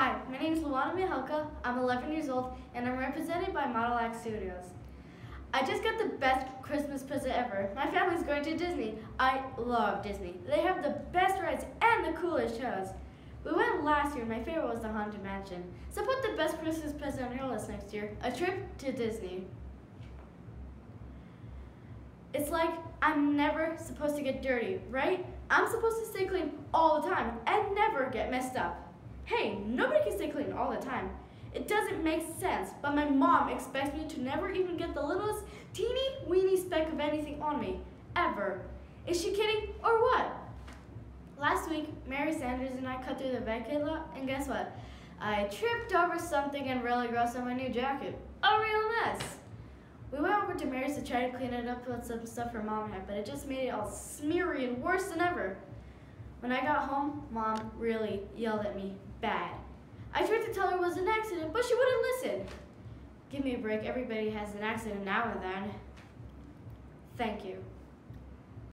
Hi, my name is Luana Mihalka. I'm 11 years old and I'm represented by Model Act Studios. I just got the best Christmas present ever. My family's going to Disney. I love Disney. They have the best rides and the coolest shows. We went last year. My favorite was the Haunted Mansion. So put the best Christmas present on your list next year. A trip to Disney. It's like I'm never supposed to get dirty, right? I'm supposed to stay clean all the time and never get messed up. Hey, nobody can stay clean all the time. It doesn't make sense, but my mom expects me to never even get the littlest teeny weeny speck of anything on me, ever. Is she kidding or what? Last week, Mary Sanders and I cut through the vacate lot, and guess what? I tripped over something and really gross on my new jacket. A real mess. We went over to Mary's to try to clean it up with some stuff her mom had, but it just made it all smeary and worse than ever. When I got home, Mom really yelled at me bad. I tried to tell her it was an accident, but she wouldn't listen. Give me a break. Everybody has an accident now and then. Thank you.